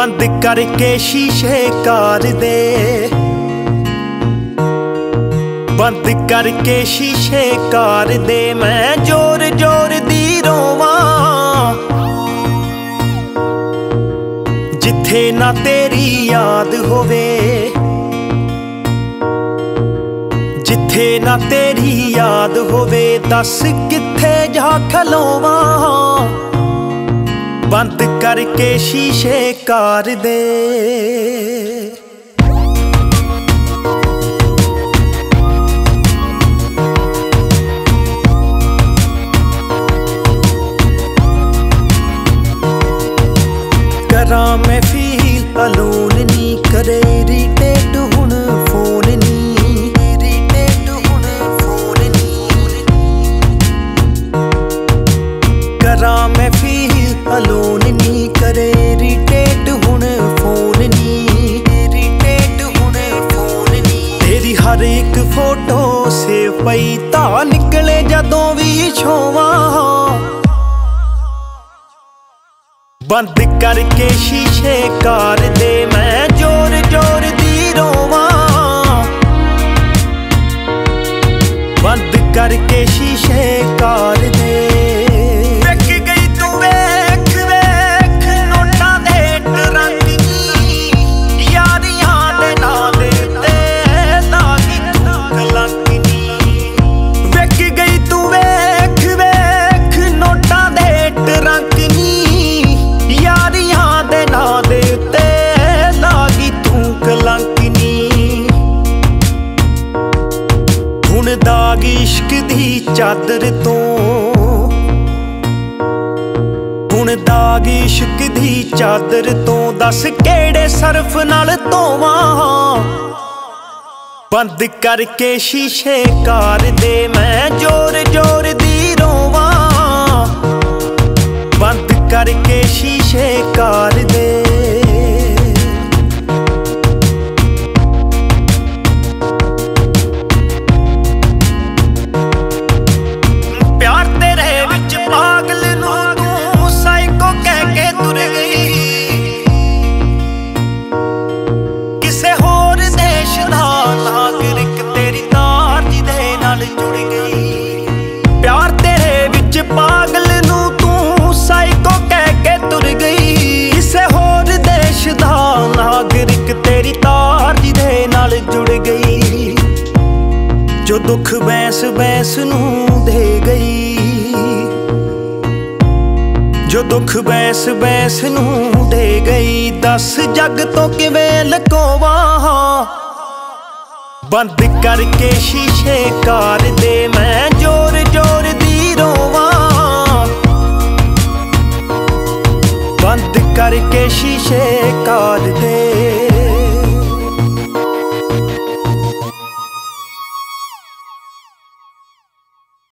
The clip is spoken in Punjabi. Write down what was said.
ਬੰਦ ਕਰਕੇ ਸ਼ੀਸ਼ੇ ਕਾਰ ਦੇ। ਬੰਦ ਕਰਕੇ ਸ਼ੀਸ਼ੇ ਕਾਰ ਦੇ, ਮੈਂ ਜ਼ੋਰ ਜ਼ੋਰ ਦੀ ਰੋਵਾਂ। ਜਿੱਥੇ ਨਾ ਤੇਰੀ ਯਾਦ ਹੋਵੇ। ਜਿੱਥੇ ਨਾ ਤੇਰੀ ਯਾਦ ਹੋਵੇ, ਦੱਸ ਕਿੱਥੇ ਜਾ ਖਲੋਵਾਂ। ਬੰਦ ਕਰਕੇ ਸ਼ੀਸ਼ੇ ਕਾਰ ਦੇ। ਕਰਾਂ ਮੈਂ ਫੀਲ ਅਲੋਨ ਨਹੀਂ ਕਰੇ ਰੀਟੇਟ ਫੋਟੋ ਪਈ ਤਾਂ ਨਿਕਲੇ ਜਦੋਂ ਵੀ ਛੋਵਾਂ। ਬੰਦ ਕਰਕੇ ਸ਼ੀਸ਼ੇ ਕਾਰ ਦੇ ਮੈਂ ਜ਼ੋਰ ਜ਼ੋਰ ਦੀ ਰੋਵਾਂ। ਬੰਦ ਕਰਕੇ ਹੁਣ ਇਸ਼ਕ ਦੀ ਚਾਦਰ ਤੋਂ। ਹੁਣ ਦਾਗ ਇਸ਼ਕ ਦੀ ਚਾਦਰ ਤੋਂ। ਦੱਸ ਕਿਹੜੇ ਸਰਫ ਨਾਲ ਧੋਵਾਂ? ਬੰਦ ਕਰਕੇ ਸ਼ੀਸ਼ੇ ਕਾਰ ਦੇ ਮੈਂ ਜ਼ੋਰ ਜ਼ੋਰ ਦੀ ਜੋ ਦੁੱਖ ਬੈਸ ਬੈਸ ਨੂੰ ਦੇ ਗਈ। ਜੋ ਦੁੱਖ ਬੈਸ ਬੈਸ ਨੂੰ ਦੇ ਗਈ। ਦੱਸ ਜੱਗ ਤੋਂ ਕਿਵੇਂ ਲਕੋਵਾਂ? ਬੰਦ ਕਰਕੇ ਸ਼ੀਸ਼ੇ ਕਾਰ ਦੇ ਮੈਂ ਜ਼ੋਰ